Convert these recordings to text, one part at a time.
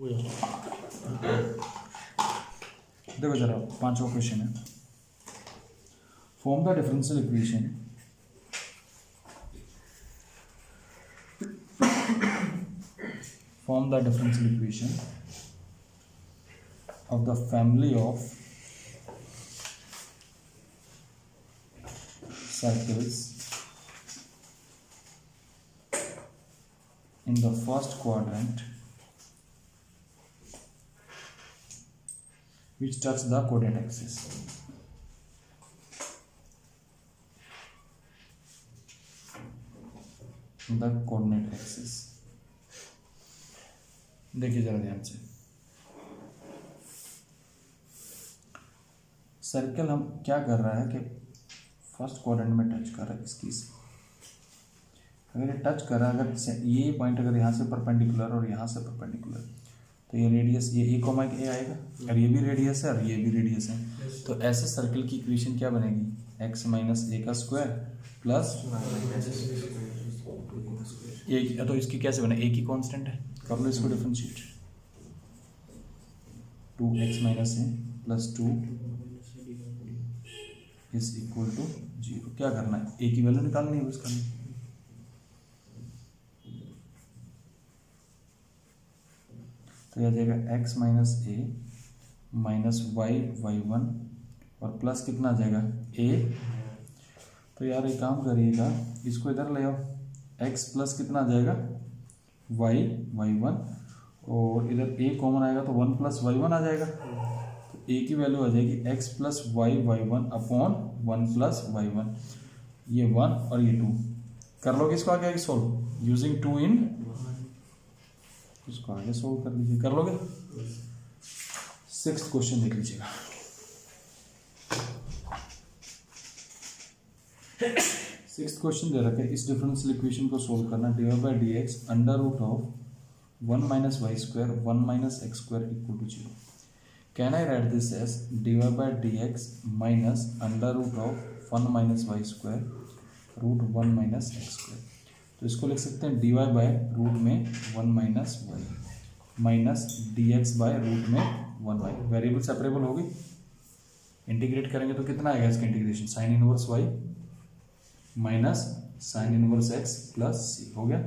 देखो जरा, पांचवा क्वेश्चन है। Form the differential equation form the differential equation of the family of circles in the first quadrant which touch the coordinate axis the coordinate axis देखिए जरा ध्यान से। Circle हम क्या कर रहा है कि फ़र्स्ट क्वाड्रेंट में टच कर रहा है इसकी से अगर ये टच कर रहा है, अगर ये पॉइंट अगर यहाँ से परपेंडिकुलर और यहाँ से परपेंडिकुलर तो ये रेडियस ये ए कॉमा ए आएगा। और ये भी रेडियस है और ये भी रेडियस है। तो ऐसे सर्कल की इक्वेशन क्या बनेगी? एक्स माइनस ए का स्क्वायर प्लस ए तो इसकी कैसे बने? ए की कांस्टेंट है। कर लो इसको differentiate two x minus a plus two is equal to zero क्या करना है? ए की वैल्यू निकालनी है उसका तो यह जाएगा x minus a minus y y one और प्लस कितना आ जाएगा? ए तो यार एक काम करिएगा, इसको इधर ले आओ। एक्स प्लस कितना आ जाएगा? वाई वाई वन और इधर ए कॉमन आएगा तो वन प्लस वाई वन आ जाएगा। तो ए की वैल्यू आ जाएगी x plus y y one upon one plus y one ये वन और ये टू कर लोगे इसको आगे सॉल्व यूजिंग टू इन इसको आगे सोल्व कर लीजिए कर लोगे? सिक्स क्वेश्चन देख लीजिएगा। सिक्स क्वेश्चन दे रखे इस डिफरेंशियल इक्वेशन को सोल्व करना d by d x under root of one minus y square one minus x square equal to zero can I write this as d y by d x minus under root of one minus y square root one minus x square तो इसको लिख सकते हैं D Y by root में one minus y minus d x by root में one y variable separable होगी। Integrate करेंगे तो कितना आएगा इसका integration sine inverse y minus sine inverse x plus c हो गया?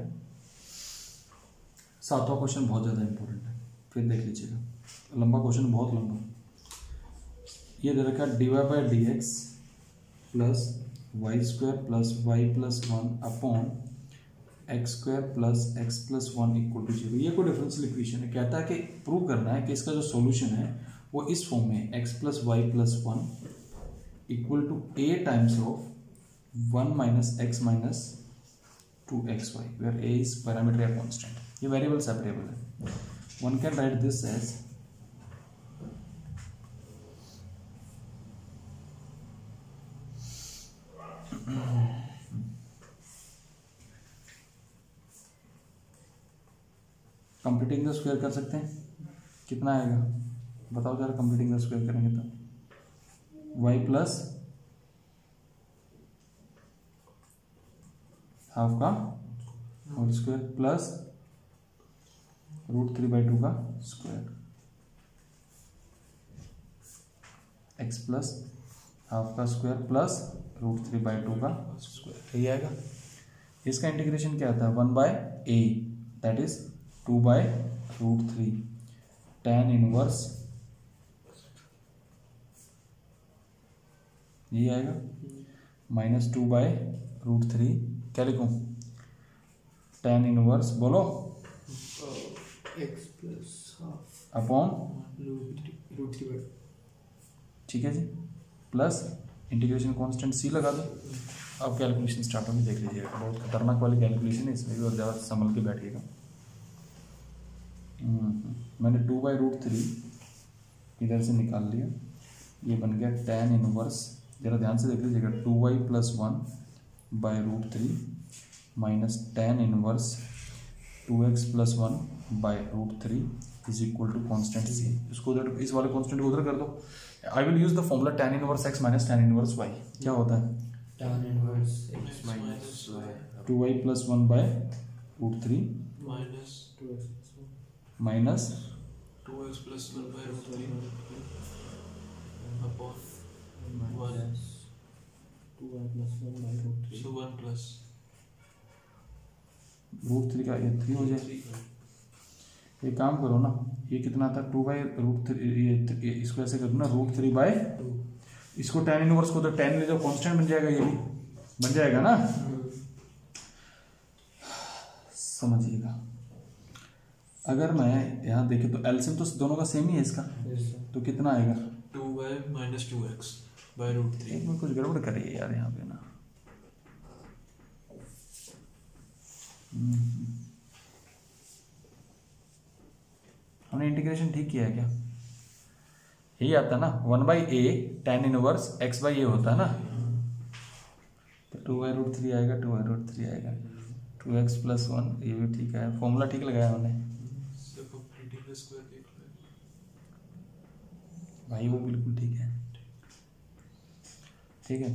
सातवां क्वेश्चन बहुत ज़्यादा इंपॉर्टेंट है। फिर देख लीजिएगा। लंबा क्वेश्चन बहुत लंबा। ये दे रखा d y by d x plus y square plus y plus one upon x square plus x plus one equal to zero ये कोई डिफरेंशियल इक्वेशन है। कहता है कि प्रूव करना है कि इसका जो सॉल्यूशन है, वो इस फॉर्म में x plus y plus one equal to a times of one minus x minus two x y where a is parameter या कॉन्स्टेंट ये वेरिएबल सेपरेबल है। One can write this as completing the square कर सकते हैं? कितना आएगा? बताओ जरा कंप्लीटिंग द स्क्वायर करेंगे तो। वाई प्लस हाफ़ का whole square plus root three by two का स्क्वायर एक्स प्लस हाफ़ का square plus root three by two का स्क्वायर यही आएगा। इसका इंटीग्रेशन क्या आता है? One by a that is two by root three. Tan inverse. ये आएगा। Minus two by root three. क्या लिखूं? टेन इनवर्स, बोलो। एक्स प्लस अपॉन ठीक है जी। प्लस इंटीग्रेशन कांस्टेंट सी लगा दो। अब कैलकुलेशन स्टार्ट होगी, देख लीजिएगा। बहुत खतरनाक वाली कैलकुलेशन है, इसमें भी और ज़्यादा संभल के बैठिएगा। मैंने टू बाई रूट थ्री इधर से निकाल लिया। ये बन गया टेन इनवर्स जरा ध्यान से देख लीजिएगा two y plus one by root three minus tan inverse two x plus one by root three is equal to constant c इसको उधर इस वाले कॉन्स्टेंट को उधर कर दो। I will use the formula tan inverse x minus tan inverse y क्या होता है? Two y plus one by root three 2x plus 1 minus two x plus one by root three upon minus 2y plus 1 by root 3 so one plus root three का ये three हो जाए। एक काम करो ना ये कितना था? टू बाई रूट थ्री ये ये इसको ऐसे करो ना रूट थ्री बाई इसको टेन इनवर्स को तो टेन ले जाओ कांस्टेंट बन जाएगा ये भी बन जाएगा ना? समझिएगा। अगर मैं यहाँ देखे तो एल्सियम तो दोनों का सेम ही है इसका। तो कितना आएगा? Two by minus two x by root three. में कुछ गड़बड़ करिए यार यहाँ पे ना। हम्म। हमने इंटीग्रेशन ठीक किया है क्या? यही आता ना one by a tan inverse x by a होता है ना। तो टू बाई रूट थ्री आएगा टू बाई रूट थ्री आएगा। टू एक्स प्लस वन ये भी ठीक है। फॉर्मूला ठीक लगाया हमने। इंटीग्रल स्क्वायर देख लो भाई वो बिल्कुल ठीक है। ठीक है।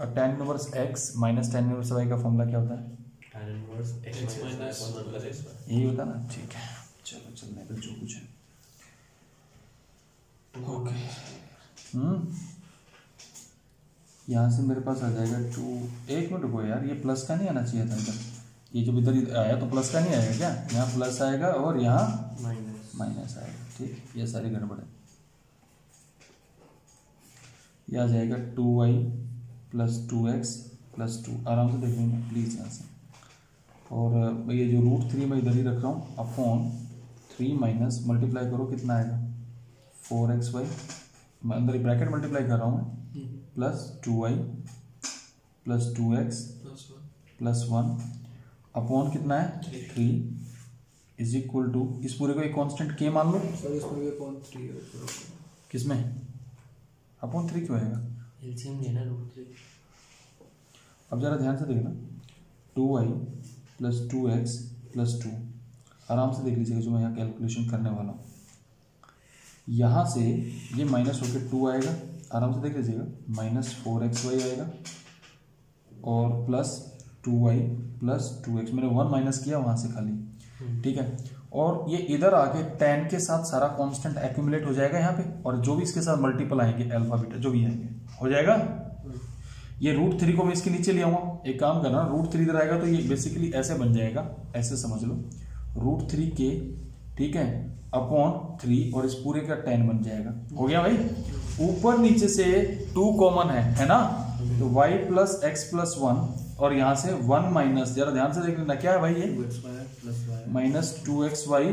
और tan inverse x minus tan inverse y का फॉर्मूला क्या होता है? tan inverse x X minus minus 1 plus x square यही होता है ना? ठीक है। चलो चलने दो जो कुछ है। ओके। हम्म। यहाँ से मेरे पास आ जाएगा टू एक मिनट रुको यार ये प्लस का नहीं आना चाहिए था इधर? ये जब इधर आया तो प्लस का नहीं आएगा क्या? यहाँ प्लस आएगा और यहाँ minus. माइनस आएगा। ठीक? ये सारी गड़बड़ है। ये आ जाएगा two y plus two x plus two आराम से देख लेंगे प्लीज़ यहाँ से। और ये जो रूट थ्री मैं इधर ही रख रहा हूँ अपॉन थ्री माइनस मल्टीप्लाई करो कितना आएगा? फोर एक्स वाई मैं अंदर ही ब्रैकेट मल्टीप्लाई कर रहा हूँ। मैं plus two y plus two x plus one upon कितना है? थ्री। इज़ इक्वल टू इस पूरे को एक कांस्टेंट के मान लो। सर अपॉन 3 है किसमें अपॉन थ्री क्यों आएगा? एलसीएम लेना रूट 3 अब जरा ध्यान से देखना। Two y plus two x plus two. आराम से देख लीजिएगा जो मैं यहाँ कैलकुलेशन करने वाला हूँ। यहाँ से ये माइनस होकर टू आएगा। आराम से देख लीजिएगा। माइनस फोर एक्स वाई आएगा। और plus two y plus two x मैंने वन माइनस किया वहाँ से खाली। ठीक है? और ये इधर आके टेन के साथ सारा कांस्टेंट एक्यूमुलेट हो जाएगा यहाँ पे और जो भी इसके साथ मल्टीपल आएँगे अल्फ़ा बीटा जो भी आएँगे। हो जाएगा? ये रूट थ्री को मैं इसके नीचे ले आऊँगा। एक काम करना रूट थ्री इधर आएगा तो ये बेसिकली ऐसे बन जाएगा ऐसे समझ लो। रूट थ्री के ठीक है? अपॉन थ्री और इस पूरे का टेन बन जाएगा। हो गया भाई? ऊपर नीचे से टू कॉमन है है ना? तो y plus x plus one और यहाँ से वन माइनस जरा ध्यान से देख लेना क्या है भाई ये? 2x square plus y minus two x y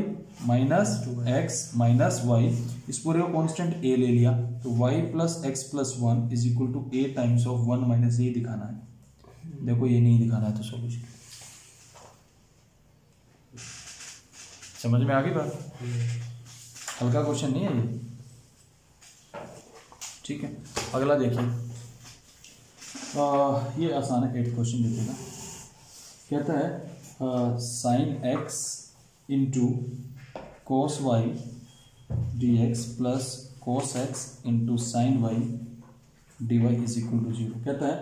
minus x. Minus y इस पूरे को कांस्टेंट ए ले लिया तो y plus x plus one is equal to a times of one minus ये दिखाना है। देखो ये नहीं दिखाना है तो सोल्यूशन समझ में आ गई बात? हल्का क्वेश्चन नहीं है ये? ठीक है अगला देखिए। ये आसान है एट क्वेश्चन देखिएगा कहता है sine x into cos y d x plus cos x into sine y d y is equal to zero कहता है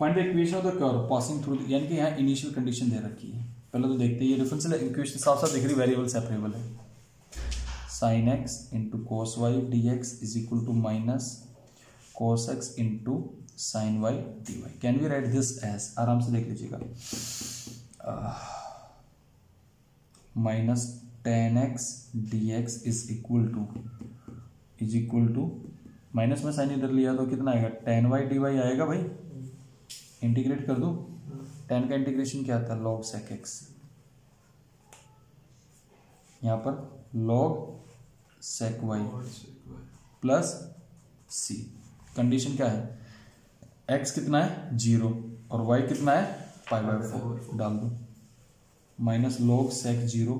find the equation of the curve passing through यानी कि यहाँ इनिशियल कंडीशन दे रखी है। पहले तो देखते हैं, ये डिफरेंशियल इक्वेशन साफ़ साफ़ दिख रही वेरिएबल सेपरेबल है। Sine x into cos y d x is equal to minus cos x into sine y d y can we write this as आराम से देख लीजिएगा। Minus tan x d x is equal to is equal to minus में sign इधर लिया तो कितना आएगा? टेन वाई डी वाई आएगा भाई। इंटीग्रेट कर दूँ। टेन का इंटीग्रेशन क्या आता है लॉग सेक एक्स यहाँ पर log sec y plus c condition क्या है? एक्स कितना है? ज़ीरो और वाई कितना है? पाई बाय फोर डाल दो minus log sec zero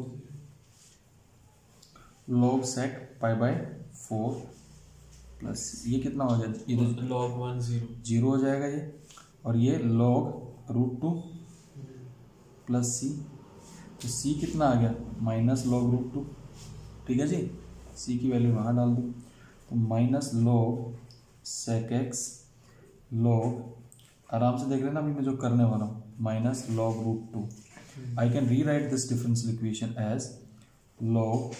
log sec pi by four plus ये कितना हो जाएगा ये लॉग वन ज़ीरो ज़ीरो हो जाएगा ये। और ये log root two plus c तो सी कितना आ गया? माइनस लॉग रूट टू ठीक है जी? सी की वैल्यू वहाँ डाल दो। तो minus log sec x log आराम से देख लेना अभी मैं जो करने वाला हूँ minus log root two I can rewrite this differential equation as log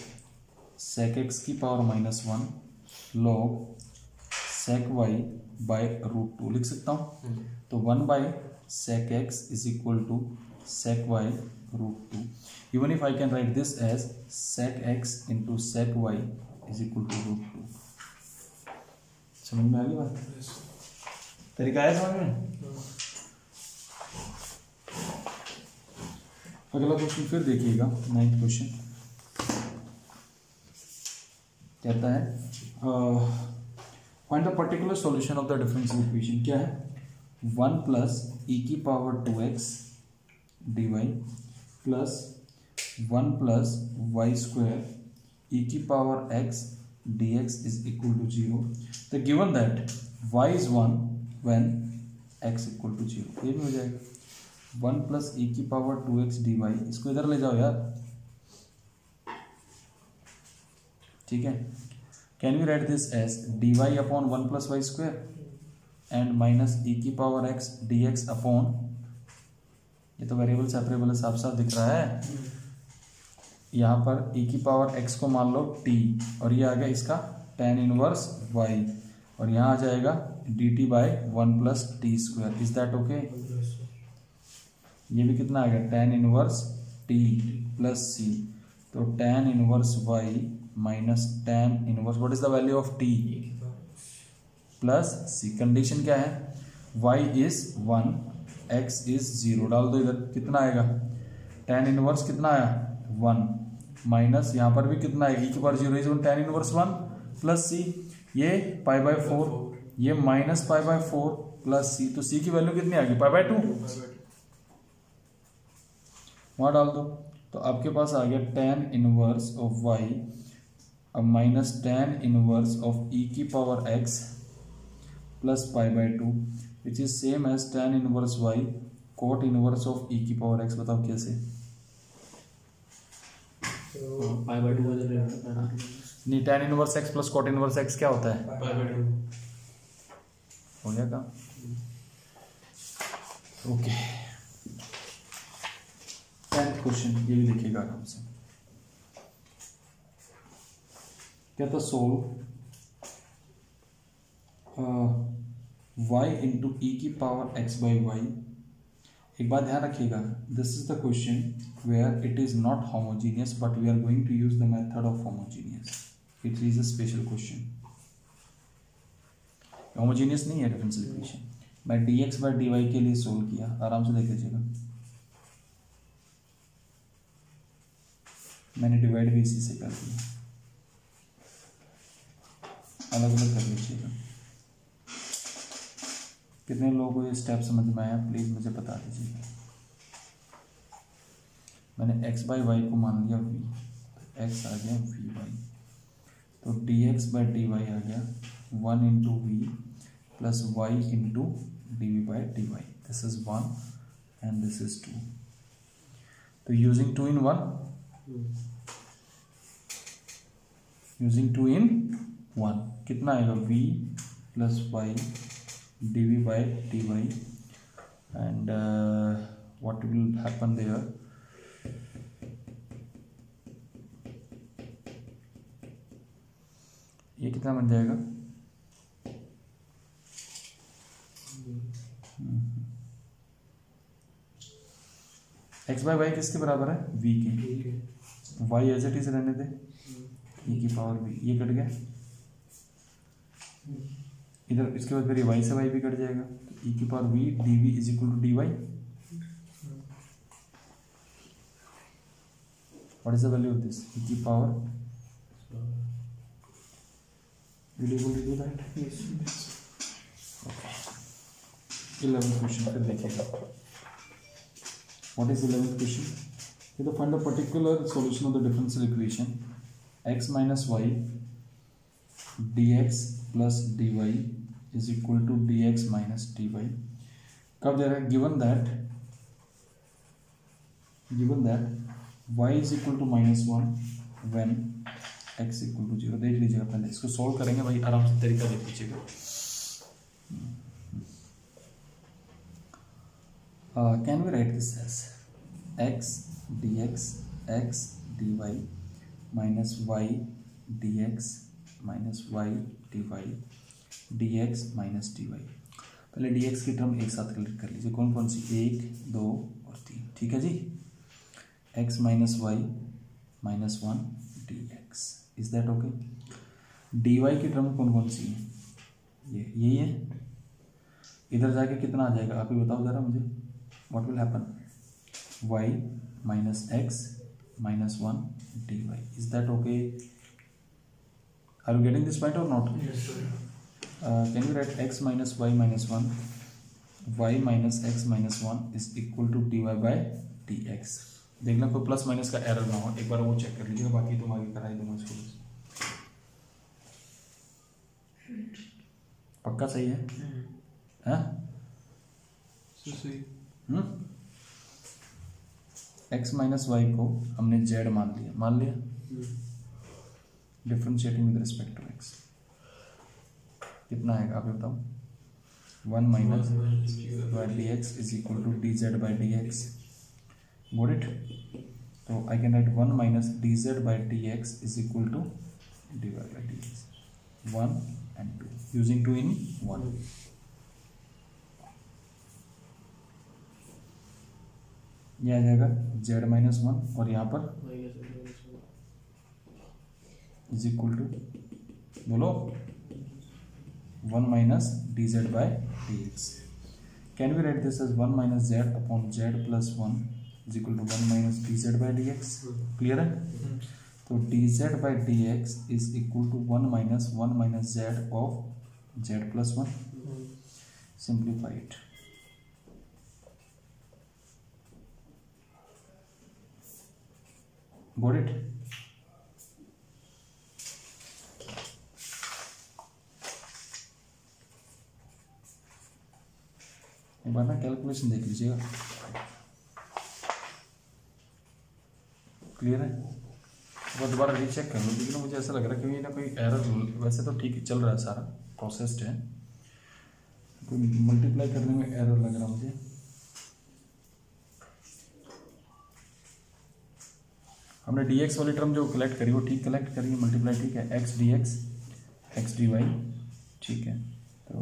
sec x की power minus one log sec y by root two लिख सकता हूँ? तो one by sec x is equal to sec y root 2 even if I can write this as sec x into sec y is equal to root 2 समझ में आ गई बात. तरीका है समझ में? अगला क्वेश्चन फिर देखिएगा नाइन्थ क्वेश्चन कहता है find the particular solution of the differential equation क्या है? वन प्लस ई की power two x d y plus one plus y square e की power x d x is equal to zero the given that y is one when x equal to zero ये भी हो जाएगा। One plus e की power two x d y, इसको इधर ले जाओ यार। ठीक है? Can you write this as d y upon one plus y square? And minus e की power x d x upon ये तो वेरिएबल सेपरेबल साफ़ साफ़ दिख रहा है। यहाँ पर ई की पावर एक्स को मान लो टी और ये आ गया इसका टेन इनवर्स वाई और यहाँ आ जाएगा t by one plus t square is that okay ये भी कितना आ गया? Tan inverse t plus c तो tan inverse y minus tan inverse what is the value of t plus c condition क्या है? Y is one x is zero डाल दो इधर, कितना आएगा? टेन इनवर्स कितना आया? वन माइनस यहाँ पर भी कितना आएगा? ई की power zero is tan inverse one plus C ये पाई बाय फोर ये minus pi by four plus C तो सी की वैल्यू कितनी आ गई? पाई बाय टू वहाँ डाल दो। तो आपके पास आ गया टेन इनवर्स ऑफ़ वाई अब minus tan inverse of e की power x plus pi by two which is same as tan inverse y cot inverse of e की पावर एक्स बताओ कैसे? पाई बाय टू नहीं tan inverse x plus cot inverse x क्या होता है. हो गया काम? ओके। टेंथ क्वेश्चन ये भी देखिएगा आराम से। क्या था सोल्व वाई इंटू ई की पावर एक्स बाई वाई एक बात ध्यान रखिएगा this is the question where it is not homogeneous but we are going to use the method of homogeneous it is a special question homogeneous नहीं है differential equation मैं d x by d y के लिए solve किया। आराम से देख लीजिएगा। मैंने डिवाइड भी इसी से कर दिया। अलग अलग कर लीजिएगा। कितने लोगों को ये स्टेप समझ में आया? प्लीज़ मुझे बता दीजिएगा। मैंने एक्स बाई वाई को मान लिया वी एक्स आ गया वी वाई तो d x by d y आ गया। One into v plus y into d v by d y this is one and this is two तो using two in one using two in one कितना आएगा? V plus y d v by d y and what will happen there? ये कितना बन जाएगा? X by y किसके बराबर है? V के। वाई एज इट इज़ रहने दे। E की पावर v ये कट गया। इधर इसके बाद फिर ये y से y भी कट जाएगा। तो e की power v d v is equal to d y what is the value of this? E की power will you able to do that okay 11th question फिर देखिएगा what is the 11th question you to find the particular solution of the differential equation x minus y dx plus dy is equal to dx minus dy कब दे रहा है given that given that y is equal to minus one when x equal to zero देख लीजिएगा पहले इसको solve करेंगे भाई आराम से तरीका देख लीजिएगा can we write this as x dx x dy y d x minus y d y d x minus d y पहले डी एक्स की टर्म एक साथ कलेक्ट कर लीजिए। कौन कौन सी? एक, दो और तीन। ठीक है जी? X minus y minus one d x is that okay d y की टर्म कौन कौन सी है? ये यही है इधर जाके कितना आ जाएगा? आप ही बताओ ज़रा मुझे। What will happen y minus x minus one d y is that okay are you getting this point और Yes, sir. Can you write x minus y minus one y minus x minus one is equal to d y by d देखना कोई plus minus का error ना हो। एक बार वो check कर लीजिएगा बाकी तुम आगे कराई दूँगा इसको पक्का सही है? हाँ? So, see. X minus y को हमने जेड मान लिया। मान लिया? Differentiating with respect to x कितना आएगा? आप बताओ। One minus y d x is equal to d z by d x got it तो I can write one minus d z by d x is equal to d y by d x one and two using two in one ये आ जाएगा z minus one और यहाँ पर is equal to बोलो one minus d z by d x. Can we write this as one minus z upon z plus one is equal to one minus d z by d x? Clear है? तो d z by d x is equal to one minus one minus z of z plus one. simplify got it? एक बार ना calculation देख लीजिएगा। Clear है? बार दोबारा recheck कर लो, लेकिन मुझे ऐसा लग रहा है क्योंकि ना कोई एरर वैसे तो ठीक चल रहा है सारा प्रोसेस्ड है। कोई मल्टीप्लाई करने में एरर लग रहा है मुझे। हमने डी एक्स वाली टर्म जो कलेक्ट करी वो ठीक कलेक्ट करी मल्टीप्लाई ठीक है x d x x d y ठीक है तो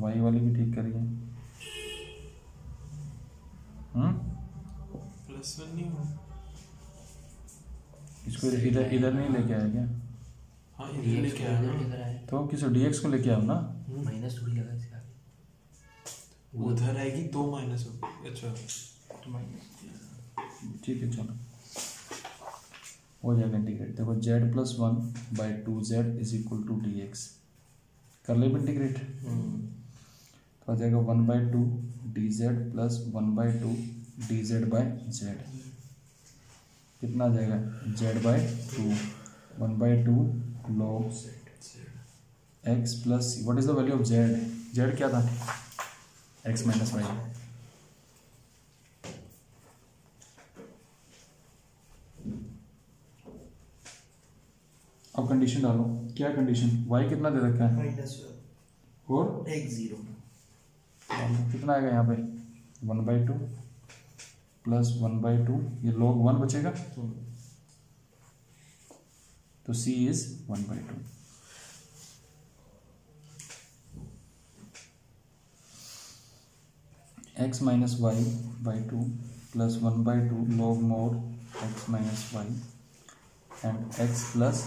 वाई वाली भी ठीक करी है। हम्म? प्लस वन नहीं हो इसको इधर इधर नहीं लेके आया क्या? हाँ इधर लेके आया ना। तो किस डी एक्स को लेके आओ ना? माइनस थोड़ी लगा इसके आगे। उधर आएगी तो माइनस होगी। अच्छा। ठीक है चलो। हो जाएगा इंटीग्रेट देखो z plus one by two z is equal to d x कर ले इंटीग्रेट तो आ जाएगा one by two d z plus one by two d z by z कितना आ जाएगा? Z by two one by two log x plus what is the value of z z क्या था? एक्स माइनस वाई अब condition डालो। क्या condition y कितना दे रखा है? माइनस और एक ज़ीरो कितना आएगा यहाँ पे? One by two plus one by two ये लॉग वन बचेगा? तो c is one by two x minus y by two plus one by two log mod x minus y and x plus.